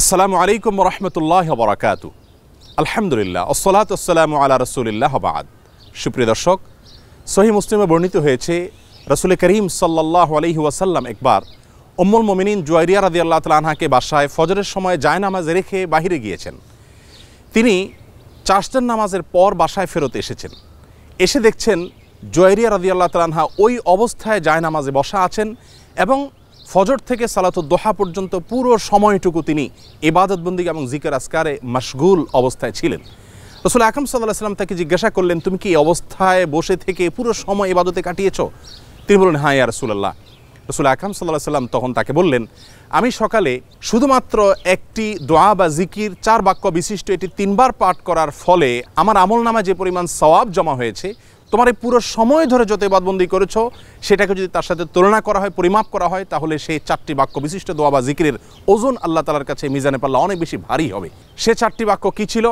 আসসালামু আলাইকুম রহমতুল্লাহ বরাকাত আলহামদুলিল্লাহ ওসলাত আসসালামু আলা রসুলিল্লাহ বাদ। সুপ্রিয় দর্শক সহি মুসলিমে বর্ণিত হয়েছে, রসুল করিম সাল্লাহ আলহি ওয়াসাল্লাম একবার উম্মুল মোমিনিন জুয়ারিয়া রাদি আল্লাহ তালাহাকে বাসায় ফজরের সময় জায় নামাজে রেখে বাহিরে গিয়েছেন। তিনি চাষতের নামাজের পর বাসায় ফেরত এসেছেন। এসে দেখছেন জয়রিয়া রাদি আল্লাহ তালাহা ওই অবস্থায় জায় নামাজে বসা আছেন এবং ফজর থেকে সালাত সালাতুদ্দোহা পর্যন্ত পুরো সময়টুকু তিনি ইবাদতবন্দি এবং জিকের আসকারে মশগুল অবস্থায় ছিলেন। রসুল আকরম সাল্লাহ সাল্লাম তাকে জিজ্ঞাসা করলেন, তুমি কি অবস্থায় বসে থেকে পুরো সময় ইবাদতে কাটিয়েছ? তিনি বললেন হ্যাঁ ইয়া রসুলাল্লাহ। রসুল আকরম সাল্লাহ সাল্লাম তখন তাকে বললেন, আমি সকালে শুধুমাত্র একটি দোয়া বা জিকির, চার বাক্য বিশিষ্ট এটি তিনবার পাঠ করার ফলে আমার আমল নামা যে পরিমাণ সওয়াব জমা হয়েছে তোমার এই পুরো সময় ধরে যত ইবাদবন্দি করেছ, সেটাকে যদি তার সাথে তুলনা করা হয়, পরিমাপ করা হয়, তাহলে সেই চারটি বাক্য, বিশিষ্ট দোয়া বা জিকিরের ওজন আল্লাহ তালার কাছে মিজানে পাল্লা অনেক বেশি ভারী হবে। সে চারটি বাক্য কী ছিল?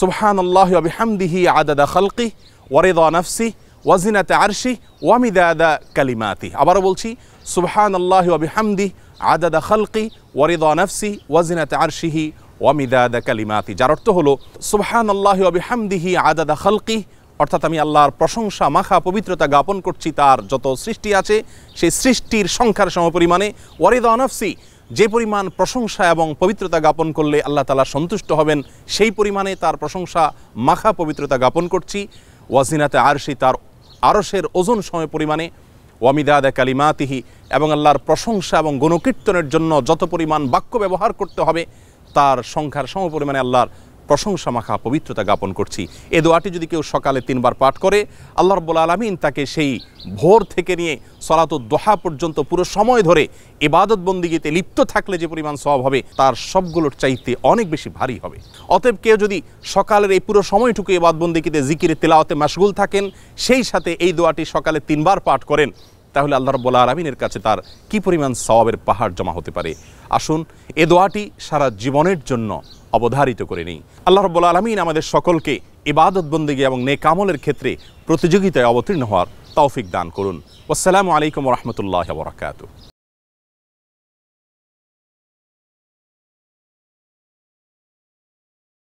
সুবহান আল্লাহ হামদিহি আদাদা খালকি ওয়ারেদা নাফসি ওয়াজিনাতে আরশি ওয়ামিদাদা কালিমাতি। আবারও বলছি সুবহান আল্লাহ হামদি আদাদা খালকি ওয়ারিদা নাফসি ওয়াজিনাতে আরশিহি ওয়ামিদাদা কালিমাতি। যার অর্থ হলো সুবহান আল্লাহ হামদিহি আদাদা খালকি অর্থাৎ আমি আল্লাহর প্রশংসা, মাখা পবিত্রতা জ্ঞাপন করছি, তার যত সৃষ্টি আছে, সেই সৃষ্টির সংখ্যার সমপরিমাণে। ওয়ারিদ অনফসি যে পরিমাণ প্রশংসা এবং পবিত্রতা জ্ঞাপন করলে আল্লাহ তালা সন্তুষ্ট হবেন, সেই পরিমাণে তার প্রশংসা, মাখা পবিত্রতা জ্ঞাপন করছি। ওয়াজিনাতে আরশি, তার আরসের ওজন সময় পরিমাণে ওয়ামিদাদা কালিমাতিহি, এবং আল্লাহর প্রশংসা এবং গণকীর্তনের জন্য যত পরিমাণ বাক্য ব্যবহার করতে হবে, তার সংখ্যার সম পরিমাণে আল্লাহর প্রশংসা মাখা পবিত্রতা জ্ঞাপন করছি। এ দোয়াটি যদি কেউ সকালে তিনবার পাঠ করে, আল্লাহ রব্বুল আলমিন তাকে সেই ভোর থেকে নিয়ে সলাত দোহা পর্যন্ত পুরো সময় ধরে ইবাদত বন্দিগিতে লিপ্ত থাকলে যে পরিমাণ সব হবে, তার সবগুলোর চাইতে অনেক বেশি ভারী হবে। অতএব কেউ যদি সকালের এই পুরো সময়টুকু ইবাদ বন্দিগিতে জিকিরে, তেলাওয়াতে মাসগুল থাকেন, সেই সাথে এই দোয়াটি সকালে তিনবার পাঠ করেন, তাহলে আল্লাহ রব্বুল আলমিনের কাছে তার কি পরিমাণ সওয়াবের পাহাড় জমা হতে পারে। আসুন, এ দোয়াটি সারা জীবনের জন্য অবধারিত করে নিই। আল্লাহ রব্বুল আলমিন আমাদের সকলকে ইবাদত বন্দিগি এবং নেকামলের ক্ষেত্রে প্রতিযোগিতায় অবতীর্ণ হওয়ার তৌফিক দান করুন। আসসালামু আলাইকুম রহমতুল্লাহ বরাকাতু